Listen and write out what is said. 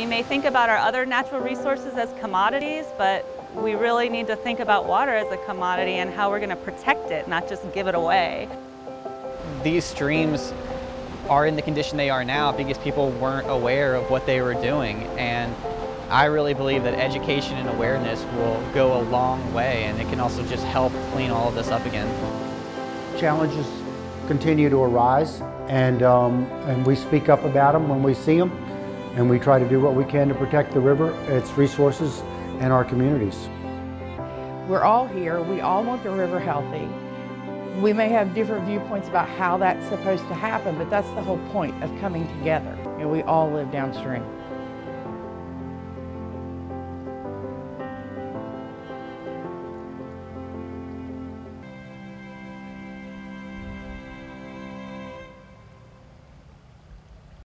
We may think about our other natural resources as commodities, but we really need to think about water as a commodity and how we're going to protect it, not just give it away. These streams are in the condition they are now because people weren't aware of what they were doing. And I really believe that education and awareness will go a long way and it can also just help clean all of this up again. Challenges continue to arise and, um, and we speak up about them when we see them and we try to do what we can to protect the river, its resources, and our communities. We're all here. We all want the river healthy. We may have different viewpoints about how that's supposed to happen, but that's the whole point of coming together. You know, we all live downstream.